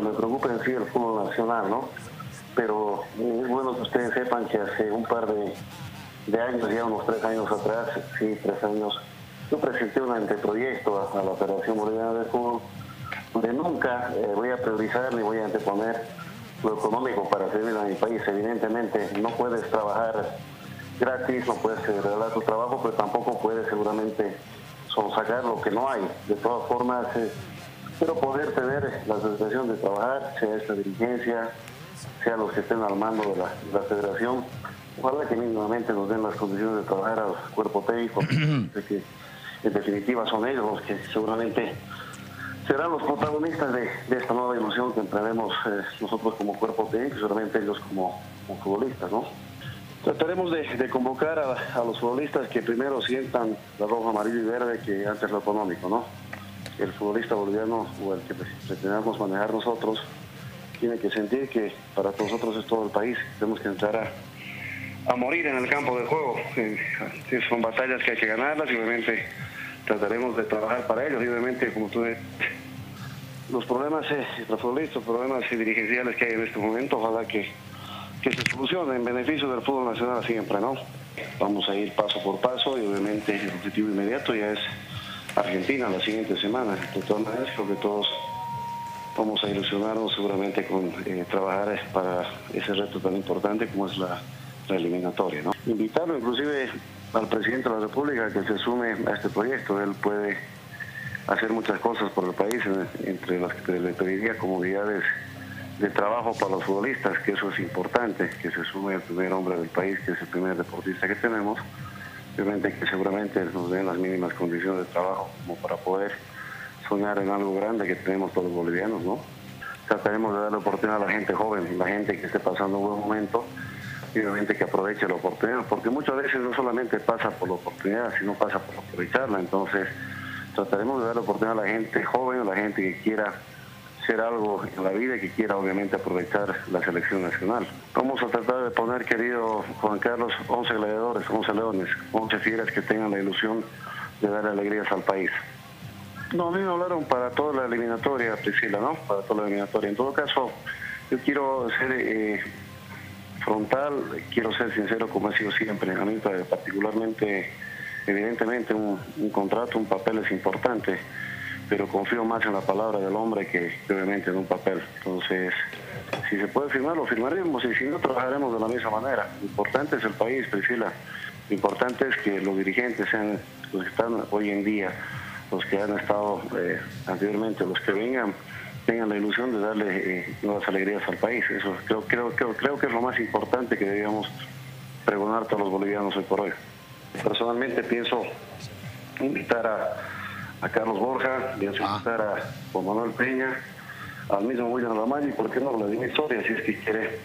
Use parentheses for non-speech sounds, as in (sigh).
me preocupa en sí el fútbol nacional, ¿no? Pero es bueno que ustedes sepan que hace un par de, años, ya unos tres años atrás, sí, tres años, yo presenté un anteproyecto a, la Federación Boliviana de Fútbol, donde nunca eh, voy a priorizar ni voy a anteponer lo económico para servir a mi país. Evidentemente, no puedes trabajar gratis, no puedes regalar tu trabajo, pero tampoco puedes seguramente sonsacar lo que no hay. De todas formas, eh, pero poder tener la sensación de trabajar, sea esta dirigencia, sea los que estén al mando de la, federación, ojalá que mínimamente nos den las condiciones de trabajar al cuerpo técnico, (clears throat) de que en definitiva son ellos los que seguramente serán los protagonistas de, esta nueva ilusión que emprendemos eh, nosotros como cuerpo técnico y seguramente ellos como, futbolistas, ¿no? Trataremos de, convocar a, los futbolistas que primero sientan la roja, amarillo y verde que antes lo económico, ¿no? El futbolista boliviano o el que pretendamos manejar nosotros tiene que sentir que para nosotros es todo el país, tenemos que entrar a, a morir en el campo de juego. Eh, son batallas que hay que ganarlas y obviamente trataremos de trabajar para ellos. Y obviamente, como tú ves, los problemas, eh, los problemas dirigenciales que hay en este momento, ojalá que, que se solucionen en beneficio del fútbol nacional siempre, ¿no? Vamos a ir paso por paso y obviamente el objetivo inmediato ya es Argentina la siguiente semana. De todas maneras, creo que todos vamos a ilusionarnos seguramente con eh, trabajar para ese reto tan importante como es la, eliminatoria. Invitarlo inclusive al presidente de la República que se sume a este proyecto. Él puede hacer muchas cosas por el país, entre las que le pediría comodidades de trabajo para los futbolistas, que eso es importante, que se sume el primer hombre del país, que es el primer deportista que tenemos, obviamente que seguramente nos den las mínimas condiciones de trabajo como para poder soñar en algo grande que tenemos todos los bolivianos, ¿no? Trataremos de darle oportunidad a la gente joven, la gente que esté pasando un buen momento, y obviamente que aproveche la oportunidad, porque muchas veces no solamente pasa por la oportunidad, sino pasa por aprovecharla. Entonces, trataremos de dar la oportunidad a la gente joven, a la gente que quiera hacer algo en la vida y que quiera obviamente aprovechar la selección nacional. Vamos a tratar de poner, querido Juan Carlos, 11 gladiadores, 11 leones, 11 fieras que tengan la ilusión de dar alegrías al país. No, a mí me hablaron para toda la eliminatoria, Priscila, ¿no? Para toda la eliminatoria. En todo caso, yo quiero ser... Eh, frontal, quiero ser sincero como he sido siempre, a mí particularmente, evidentemente un, contrato, un papel es importante, pero confío más en la palabra del hombre que, obviamente en un papel. Entonces, si se puede firmar, lo firmaremos y si no, trabajaremos de la misma manera. Lo importante es el país, Priscila. Lo importante es que los dirigentes sean los que están hoy en día, los que han estado eh, anteriormente, los que vengan, tengan la ilusión de darle eh, nuevas alegrías al país. Eso creo, creo, creo, creo que es lo más importante que debíamos pregonar todos los bolivianos hoy por hoy. Personalmente pienso invitar a, a Carlos Borja, pienso ah. invitar a Juan Manuel Peña, al mismo William Ramallo y por qué no Vladimir Soria, si es que quiere